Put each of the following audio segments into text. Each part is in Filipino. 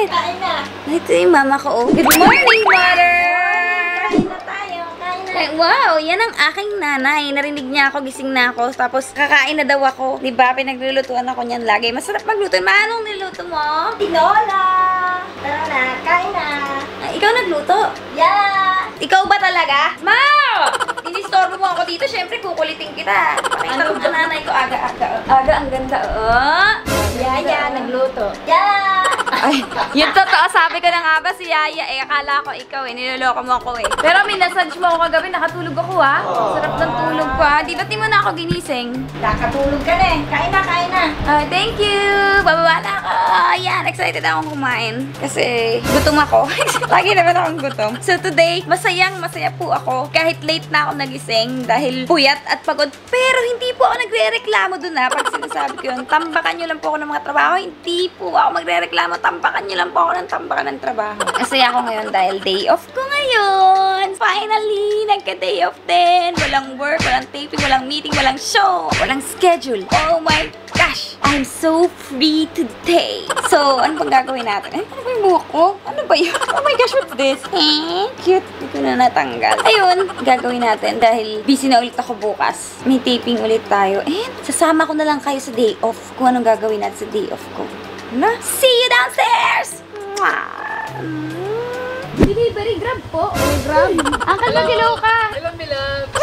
bakit? Kain na. Ito yung mama ko. oh. Good morning, mother! Kain na tayo. Kain na. Ay, wow, yan ang aking nanay. Narinig niya ako, gising na ako. Tapos kakain na daw ako. Di ba, pinaglulutuan ako niyan lagi. Masarap magluto. Ma, anong niluto mo? Tinola. Tara na. Kain na. Ay, ikaw nagluto. Yeah. Ikaw ba talaga? Ma! Inistorbo mo ako dito. Siyempre, kukulitin kita. Pakita ko sa nanay ko aga-aga. Aga, ang ganda. Oh. Yaya, nagluto. Yeah. Ay, yung totoo, sabi ko na nga ba si Yaya, eh, akala ko ikaw eh, niloloko mo ako eh. Pero minasage mo ako kagabi, nakatulog ako ha. Sarap ng tulog ko ha. Di ba di mo na ako ginising? Nakatulog ka na eh. Kain na, kain na. Ah, thank you! Bababa na ako! Ayan, excited akong kumain. Kasi gutom ako. Lagi naman akong gutom. So today, masayang masaya po ako. Kahit late na ako nagising dahil puyat at pagod. Pero hindi po ako nagre-reklamo dun ha. Pag sinasabi ko yun, tambakan nyo lang po ako ng mga trabaho. Hindi po ako magre-reklamo. Tambakan nyo lang po ako ng tambakan ng trabaho. Masaya ako ngayon dahil day off ko ngayon. Finally, nagka-day off din. Walang work, walang taping, walang meeting, walang show, walang schedule. Oh my gosh! I'm so free today. So, ano bang gagawin natin? Eh, ano ba yung buhok ko? Ano ba yun? Oh my gosh, what's this? Eh, cute. Hindi ko na natanggal. Ayun, gagawin natin dahil busy na ulit ako bukas. May taping ulit tayo. And, sasama ko na lang kayo sa day off kung anong gagawin natin sa day off ko. Na? See you downstairs! Mwah! Delivery grab po. Oh, grab. Uncle, mag-hello ka. Hello, Milab!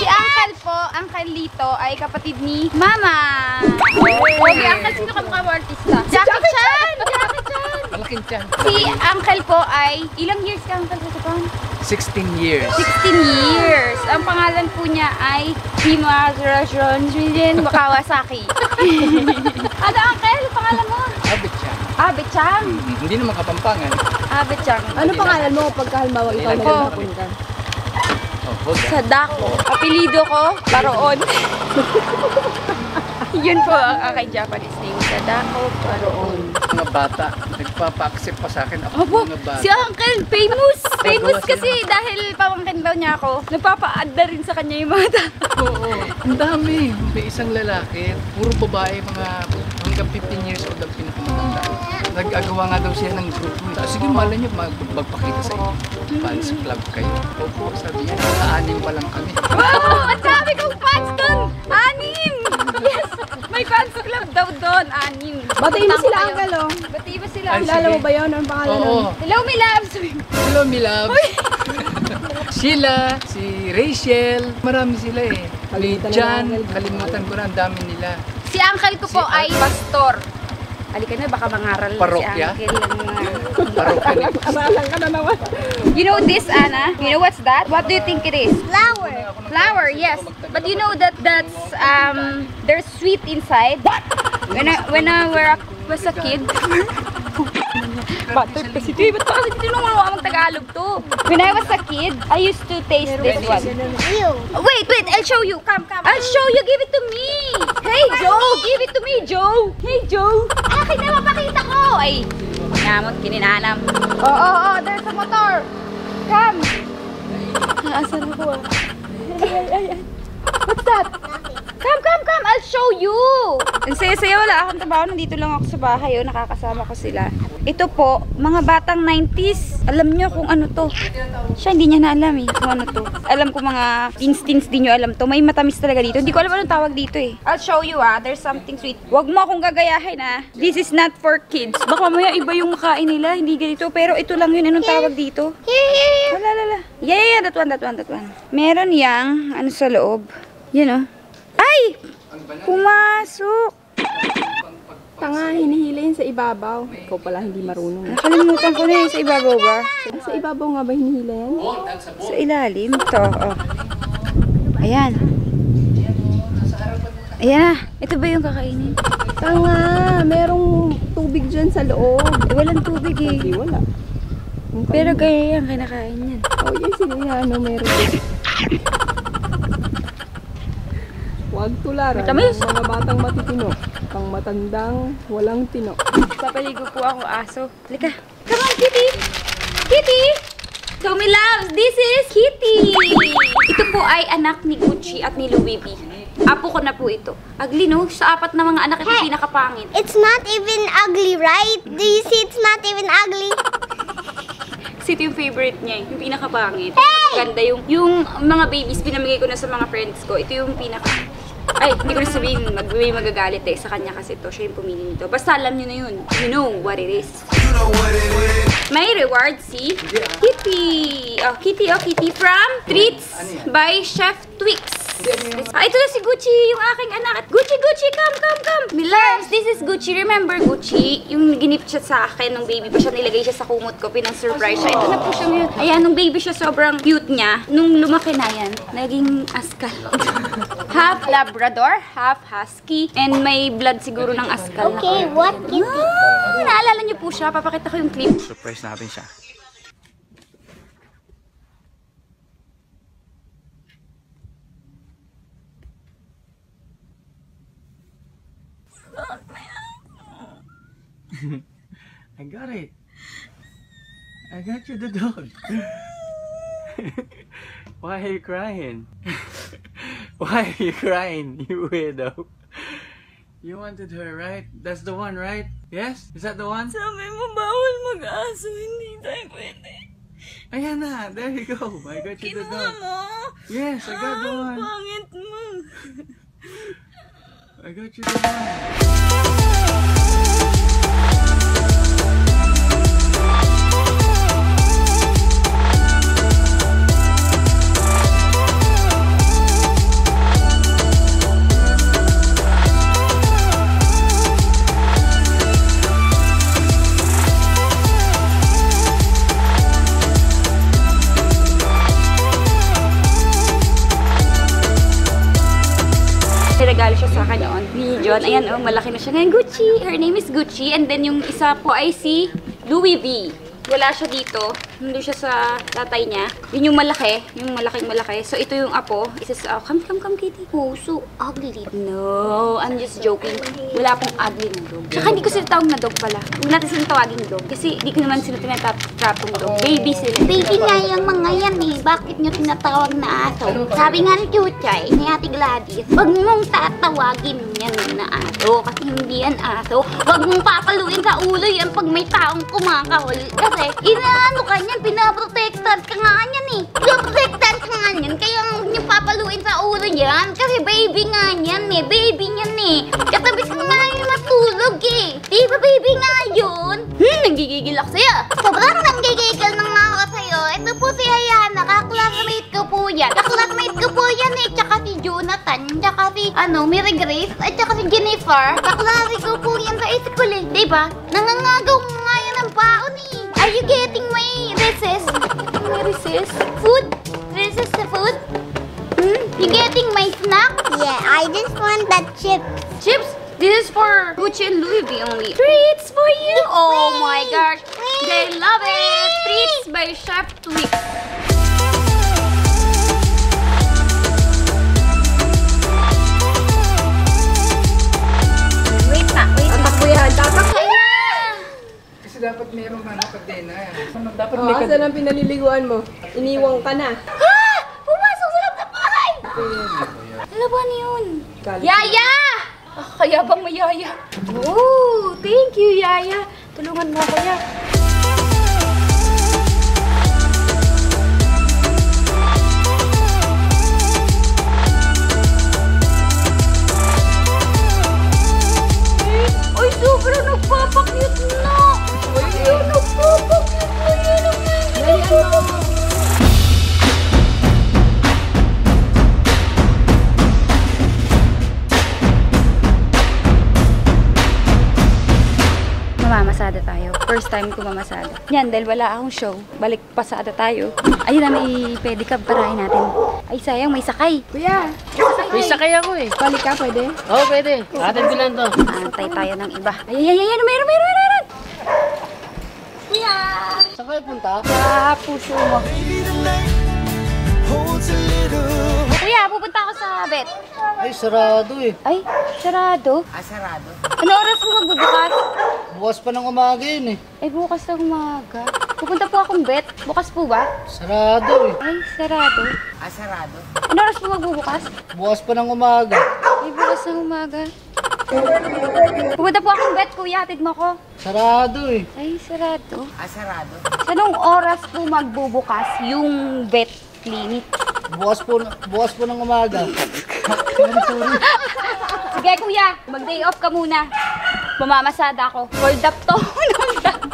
Si Uncle po, Uncle Lito, ay kapatid ni Mama. Okay, Uncle, sino ka mukha mo artista? Jackie Chan! Jackie Chan! Malaking tiyan. Si Uncle po ay, ilang years ka Uncle sa Japan? 16 years. 16 years. Ang pangalan po niya ay Hima Rajron Kawasaki. ano Uncle? Pangalan mo? Abit siya. Abe Chang. Hindi naman kapampangan. Chang. Ano pangalan mo pag halimbawa ikaw Ako. nagkakapun ka? Oh, hold on. Sadako. Apelido ko, Paroon. Yun po ang aking Japanese name. Sadako Paroon. Mga bata, nagpapa-accept pa sa akin. Ako Opo, mga bata. si Uncle, famous. Famous kasi dahil pamangkin daw niya ako. Nagpapa-add na rin sa kanya yung mga tao. Oo, ang dami. May isang lalaki, puro babae, mga hanggang 15 years old ang pinakamatanda. Nag-agawa nga daw siya ng grupo. Sige, malay niyo, mag magpakita sa inyo. Fans club kayo. Opo, sabi niya, nakaanim pa lang kami. Wow! Ang dami kong fans doon! Anim! May fans club daw doon. Anim. Batiin mo sila. Uncle, oh. Batiin mo sila. Ay, Kilala sige. mo ba yun? Ang pangalan Oo. nun? Hello, Milab! Sabi ko, Hello, Milab. Sheila, si Rachel, marami sila eh. Kalimutan na Jan, lang, Uncle. kalimutan ko na, ang dami nila. Si uncle ko po ay pastor. Halika na, baka mangaral na Parokya? si uncle. ng mga- Parokya ni Aralan ka na naman. You know this, Anna? You know what's that? What do you think it is? Flower. Flower, yes. But you know that that's um there's sweet inside. What? When I when I were a, was a kid. Butter kasi di ba't kasi tinungan mo ang Tagalog to? When I was a kid, I used to taste this one. Wait, wait, I'll show you. Come, come. I'll show you. Give it to me. Hey, Joe, give it to me, Joe. Hey, Joe. Akin na mapakita ko. Ay, namot, kininanam. Oo, oh, oh, oh, there's a motor. Come. Naasan ako ah? Ay, ay, ay. What's that? Come, come, come. I'll show you. Ang saya-saya, wala akong trabaho. Nandito lang ako sa bahay. Oh, nakakasama ko sila. Ito po, mga batang 90s. Alam nyo kung ano to. Siya, hindi niya na alam eh kung ano to. Alam ko mga instincts din nyo alam to. May matamis talaga dito. Hindi ko alam anong tawag dito eh. I'll show you ah. There's something sweet. Huwag mo akong gagayahin ah. This is not for kids. Baka mamaya iba yung makain nila. Hindi ganito. Pero ito lang yun. Anong tawag dito? Wala, wala. Yeah, yeah, yeah. That one, that one, that one. Meron yang, ano sa loob. Yan oh. Ay! Pumasok! Tanga, hinihila yun sa ibabaw. Ikaw pala hindi marunong. Nakalimutan ko na yun sa ibabaw ba? Sa ibabaw nga ba hinihila yan? Sa ilalim. Ito, oh. Ayan. Ayan. Ito ba yung kakainin? Tanga, merong tubig dyan sa loob. Eh, walang tubig Hindi, eh. wala. Ang Pero kaya yan, kinakain yan. Oh, yan sila ano, meron. Huwag tularan. Matamis. ng Mga batang matitino. Pang matandang walang tino. Papaligo po ako aso. Halika. Come on, Kitty! Kitty! So, my loves, this is Kitty. Ito po ay anak ni Gucci at ni Louis V. Apo ko na po ito. Ugly, no? Sa apat na mga anak, ito Hey. pinakapangit. It's not even ugly, right? Do you see it's not even ugly? Kasi ito yung favorite niya, yung pinakapangit. Hey! Ganda yung, yung mga babies, pinamigay ko na sa mga friends ko. Ito yung pinaka... Ay, hindi ko na sabihin, mag may magagalit eh sa kanya kasi to. Siya yung pumili nito. Basta alam nyo na yun. You know what it is. May reward si Kitty. Oh, Kitty, oh, Kitty from Treats by Chef Twix. Ah, ito na si Gucci, yung aking anak. Gucci, Gucci, come, come, come. Milars, this is Gucci. Remember Gucci? Yung ginip siya sa akin nung baby pa siya, nilagay siya sa kumot ko, pinang-surprise siya. Ito na po siya ngayon. Ayan, nung baby siya, sobrang cute niya. Nung lumaki na yan, naging askal. half Labrador, half Husky, and may blood siguro ng askal. na Okay, what kitty? Ah, naalala niyo po siya. Papakita ko yung clip. Surprise natin siya. I got it. I got you the dog. Why are you crying? Why are you crying, you weirdo? You wanted her, right? That's the one, right? Yes? Is that the one? Sabi mo, bawal mag-aso. Hindi tayo pwede. Ayan na, there you go. I got you the dog. mo. Yes, I got the ah, one. Pangit mo. I got you the one. John. Ayan, oh, malaki na siya. Ngayon, Gucci. Her name is Gucci. And then yung isa po ay si Louis V. Wala siya dito. Nandun siya sa tatay niya. Yun yung malaki. Yung malaking malaki. So, ito yung apo. Isa sa, oh, come, come, come, Kitty. Oh, so ugly. No, I'm just joking. Wala akong ugly na dog. Saka hindi ko sila tawag na dog pala. Huwag natin sila tawagin dog. Kasi hindi ko naman sila tinatratong dog. Baby sila. Baby nga yung mga yan eh. Bakit nyo tinatawag na aso? Sabi nga ni Chuchay, ni Ate Gladys, wag mong tatawagin yan na aso. Kasi hindi yan aso. Wag mong papaluin sa ulo yan pag may taong kumakahol. Kasi inaano ka niyan, pinaprotektan ka nga niyan eh. Pinaprotektan ka nga niyan. Kaya huwag nyo papaluin sa ulo yan. Kasi baby nga yan eh. Baby niyan eh. Katabi ka nga yung matulog eh. Di ba baby nga yun? Hmm, nanggigigil ako sa'yo. Sobrang nanggigigil na nga ako sa'yo. Ito po si Hayana, kaklasmate ko po yan. Kaklasmate ko po yan eh. Tsaka si Jonathan, tsaka si, ano, Mary Grace, at tsaka si Jennifer. Kaklase ko po yan sa school eh. Diba? Nangangagaw nga yan ng baon eh. Are you getting my recess? My recess? Food? Recess sa food? Hmm? You getting my snack? Yeah, I just want that chip. Chips, this is for Gucci and Louis V only. Treats for you! Oh my gosh, they love it! Treats by Chef Twix. Wait na, wait Ang takbo yan. Dapat Kasi dapat merong ano kadena. Ano, dapat Oh, may kadena. ang pinaliliguan mo? Iniwang ka na. Ah! Pumasok sa loob ng bahay! Ano ba yun? Galit. Yaya! Ah, kaya bang may yaya? Oh, thank you, Yaya. Tulungan mo ako, ya. Time ko mamasada. Yan, dahil wala akong show. Balik pasada tayo. Ayun na, may pedicab. Parahin natin. Ay, sayang, may sakay. Kuya, May sakay ako eh. balik ka pwede? Oo, pwede. Atin ko lang to. Antay tayo ng iba. Ay, ay, ay, ay, ano, meron, meron, meron, meron. Kuya! Saan kayo punta? Sa puso mo. Kuya, pupunta ako sa vet. Ay, sarado eh. Ay, sarado. Ah, sarado? Ano oras mo magbubukas? Bukas pa ng umaga yun eh. Ay, bukas na umaga. Pupunta po akong bet. Bukas po ba? Sarado eh. Ay, sarado. Ah, sarado. Ano oras po magbubukas? Bukas pa ng umaga. Ay, bukas ng umaga. Pupunta po akong bet, kuya. Hatid mo ko. Sarado eh. Ay, sarado. Ah, sarado. Sa anong oras po magbubukas yung vet clinic? Bukas po, bukas po ng umaga. Sige, kuya. Mag-day off ka muna. Mamamasada ako. Hold up to.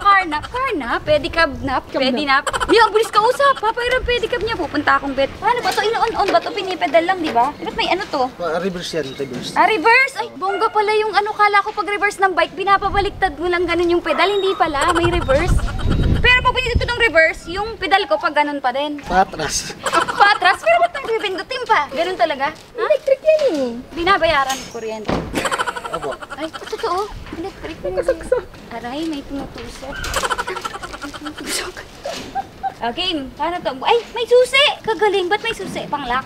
Carnap, carnap, pedicab nap, pedinap. Di, ang bilis ka usap. Papayram pedicab niya. Pupunta akong bet. Paano ba to? In-on-on ba to? Pinipedal lang, di ba? Ba't may ano to? Ah, Reverse yan, reverse. Ah, reverse! Ay, bongga pala yung ano, kala ko pag reverse ng bike, pinapabaliktad mo lang ganun yung pedal. Hindi pala, may reverse. Pero pag pinindot ko ng reverse, yung pedal ko pag ganun pa din. Patras. Patras, pero ba't nang pipindutin pa? Ganun talaga? Ha? Electric yan eh. Binabayaran ng kuryente. Opo. Ay, totoo. Electric na Kasaksak. Aray, may tumutusok. May tumutusok. Okay, paano to? Ay, may susi! Kagaling, ba't may susi? Pang-lock?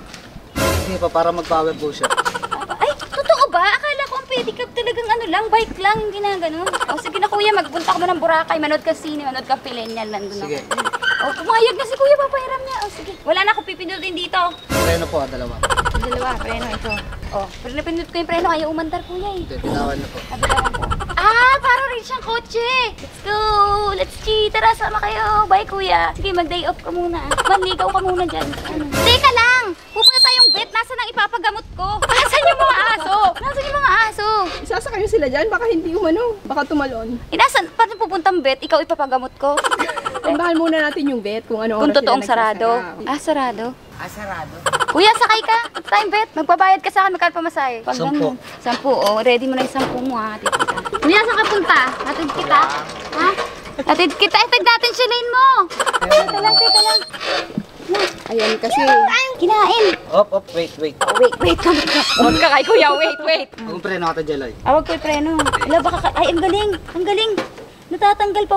Hindi pa, para mag-power po siya. Ay, totoo ba? Akala ko ang pedicab talagang ano lang, bike lang, yung ginaganon. O sige na kuya, magpunta ka mo ng Boracay, manood ka sine, manood ka Pilenial, nandun Sige. ako. O, pumayag na si kuya, papahiram niya. O sige, wala na akong pipindutin dito. Preno po, ah, dalawa. Dalawa, preno ito. O, pero napindut ko yung preno, kaya umandar kuya eh. Hindi, pinawan na po. Ko. Ah, parang rin siyang kotse. Let's go. Let's cheat. Tara, sama kayo. Bye, kuya. Sige, mag-day off ka muna. Manligaw ka muna dyan. Ano? Teka lang. Pupunta tayong bet. Nasaan ang ipapagamot ko? Nasaan yung mga aso? Nasaan yung mga aso? Isasakayo sila dyan, baka hindi umano. Baka tumalon. Eh, nasaan? Paano pupuntang bet? Ikaw ipapagamot ko? Timbahan muna natin yung bet kung ano Kung oras sila totoong sarado. nagsasara. Ah, sarado. Ah, sarado. Kuya, sakay ka. Tayong bet. Magbabayad ka sa akin. Magkano pamasahe? Pag Sampu. ganun. Sampu. Oh, ready mo na yung sampu mo ha. Hatid kita. Kuya, saan ka punta? Hatid kita. Ha? Hatid kita. Hatid natin siya lane mo. Teka lang, teka lang. Ayan kasi. Kinain. Op, op, wait, wait. Oh, wait, wait. Huwag ka kay kuya. Wait, wait. Kung preno ka Jelay. Ah, wag ko i-preno. Wala, baka ka... Ay, ang galing. Ang galing. Natatanggal pa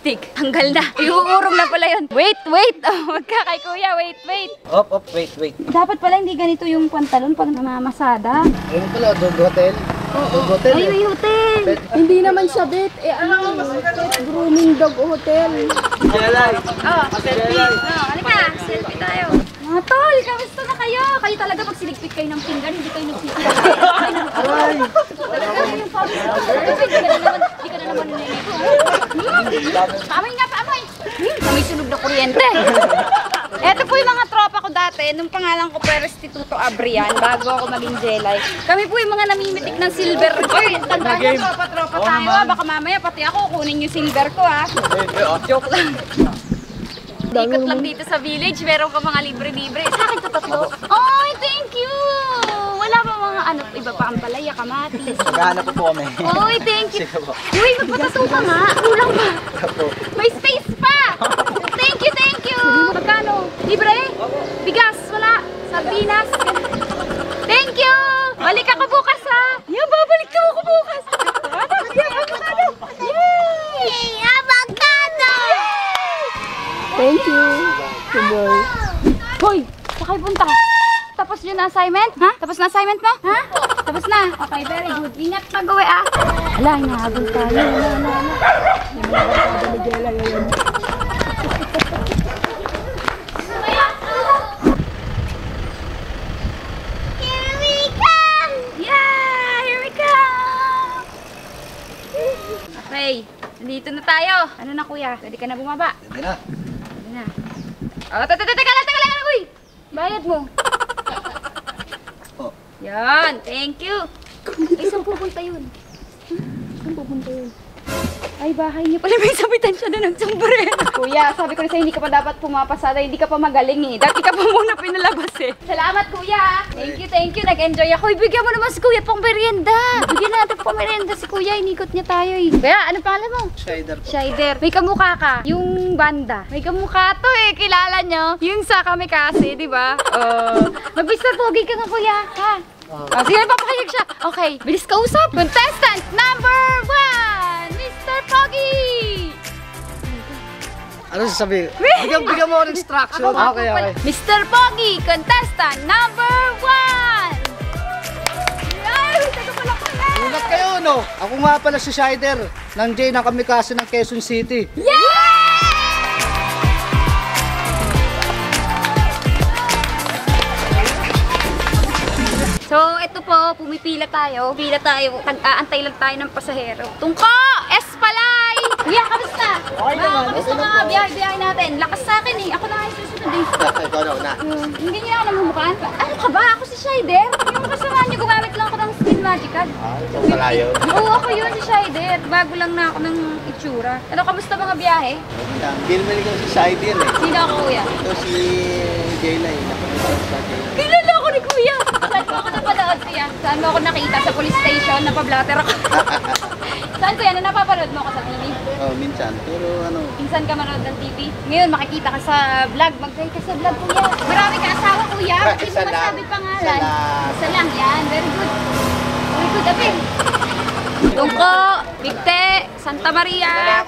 balik. Ah, Stick. Tanggal na. Iuurong na pala yun. Wait, wait. Oh, wag ka kay kuya. Wait, wait. Op, op, wait, wait. Dapat pala hindi ganito yung pantalon pag namamasada. Ayun pala, dog hotel. Dog hotel Ay, eh. may hotel. Hindi naman siya bet. Eh ano, pet grooming dog hotel. Jelay. Oh, selfie. Oh, halika. Selfie tayo. Mga tol, kamusta na kayo? Kayo talaga pag siligpit kayo ng pinggan, hindi kayo nagsisigil. Aray! Talaga yung ka na naman, naman? Paamoy nga, paamoy. Hmm, May sunog na kuryente. Ito po yung mga tropa ko dati, nung pangalan ko po ay Restituto Abrian, bago ako maging Jelay. Kami po yung mga namimitik ng silver. Oy, tandaan nyo, tropa-tropa tayo. ah. Baka mamaya pati ako kunin yung silver ko ha. Joke lang. Ikot lang dito sa village, meron ka mga libre-libre. Sa akin to tatlo. Ay, thank you! Wala pa mga ano, iba pa ang palaya, kamatis. Maghanap po po kami. Oy, thank you. Sige po. Uy, magpatato ka nga. Kulang pa. May space pa. Thank you, thank you. Magkano? Libre? Bigas? Wala. Sardinas? Thank you. Balik ako bukas ha. Yeah, babalik daw ako bukas. Yeah, avocado. Yay! Avocado! Thank you. Good boy. Hoy, sa kayo punta. Tapos yun na assignment? Ha? Tapos na assignment mo? Ha? Tapos na? Okay, very good. Ingat pag-uwi ah. Wala, hinahabol tayo. Wala, wala, wala. Here we come! Yeah! Here we come! Okay, nandito na tayo. Ano na kuya? Pwede ka na bumaba. Hindi na. Ano na? Oh, teka, lang, teka lang, uy! Bayad mo. Yan, thank you. Ay, saan pupunta yun? Saan pupunta yun? Ay, bahay niya pala may sabitan siya na ng sombrero. Kuya, sabi ko na sa'yo, hindi ka pa dapat pumapasada, hindi ka pa magaling eh. Dati ka pa muna pinalabas eh. Salamat, kuya. Thank you, thank you. Nag-enjoy ako. Ibigyan mo naman si kuya pang merienda. Bigyan natin pang merienda si kuya. Inikot niya tayo eh. Kaya, ano pangalan mo? Shider po. Shider. May kamukha ka. Yung banda. May kamukha to eh. Kilala nyo. Yung sa kami kasi, di ba? Oh. Mag-Mr. Pogi ka nga, kuya. Ha? Oh, sige, papakayag siya. Okay, bilis ka usap. Contestant number one, Mr. Pogi! Ano sasabihin? Bigyan, bigyan mo ako ng instruction. Okay, okay. Mr. Pogi, contestant number one! Ay, taga pala pala. Ulat kayo, no? Ako nga pala si Shider. ng J ng Kamikase ng Quezon City. So, ito po, pumipila tayo. Pila tayo, tag-aantay lang tayo ng pasahero. Tungko! Espalay! Kuya, kamusta? Okay naman. Kamusta mga biyahe-biyahe natin? Lakas sa akin eh. Ako na nga susunod eh. Ikaw na una. Uh, hindi niya ako namumukaan. Ano ka ba? Ako si Shider. Yung kasama niyo, gumamit lang ako ng Skin Magical. Ah, ikaw pala yun. Oo, ako yun si Shider. Bago lang na ako ng itsura. Ano, kamusta mga biyahe? Gilman ikaw si Sider eh. Sino ako, kuya? Ito si. Nakapagod sa Jaylay. Kilala ako ni kuya! Saan napanood kuya? Saan mo ako nakita? Sa police station? Napablatter ako. Saan kuya? Na napapanood mo ako sa TV? Oh, minsan. Pero ano, Minsan ka manood ng TV. Ngayon makikita ka sa vlog. Mag-try ka sa vlog kuya. Marami ka asawa kuya. Hindi mo masabi pangalan. Isa lang. Isa lang yan. Very good. Very good, Apin. Tungko, Bigte, Santa Maria.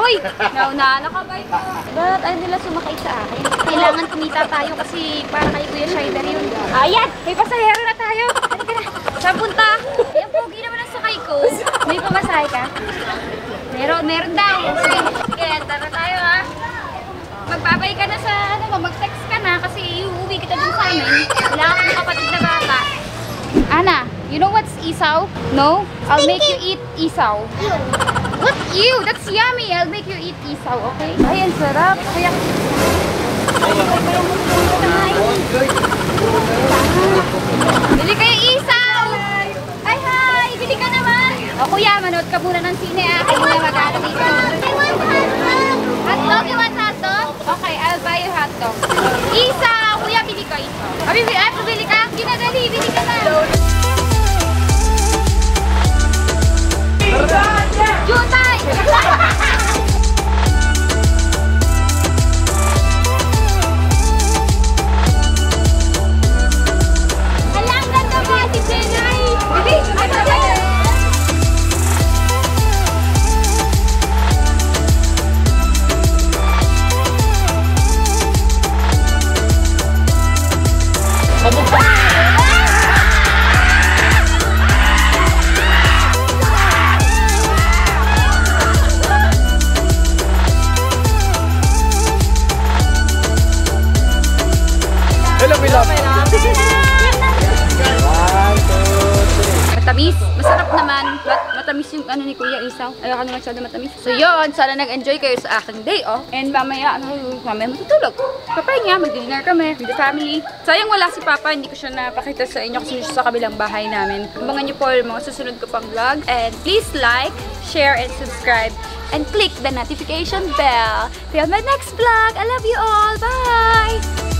Uy, naunahan ako ba ito? Ba't ayaw nila sumakay sa akin? Kailangan kumita tayo kasi para kay Kuya Shider yun. Ayan, may pasahero na tayo. Halika na. Saan punta? Ayan, pogi naman ang sakay ko. May pamasahe ka? Meron, meron daw. Sige, tara tayo ha. Magbabay ka na sa, ano mag-text ka na kasi uuwi kita dun sa amin. Wala akong kapatid na bata. Ana, you know what's isaw? No? I'll make you eat isaw. What? Ew, that's yummy. I'll make you eat isaw, okay? Ay, ang sarap. Kaya... Bili kayo isaw! Ay, hi! Bili ka naman! O kuya, manood ka muna ng sine ah. Kayo na mag-ano dito. Hotdog, you want hotdog? Okay, I'll buy you hotdog. Isaw! Kuya, bili ka isaw. Abi, ay, bili ka? Ginadali, bili ka na. Jutay! yung ano ni Kuya Isaw. Ayaw ka naman masyado matamis. So yun, sana nag-enjoy kayo sa aking day off. And mamaya, ano, mamaya matutulog. Papahinga, mag-dinner kami with the family. Sayang wala si Papa, hindi ko siya napakita sa inyo kasi sa kabilang bahay namin. Abangan niyo po yung mga susunod ko pang vlog. And please like, share, and subscribe. And click the notification bell. Till my next vlog. I love you all. Bye!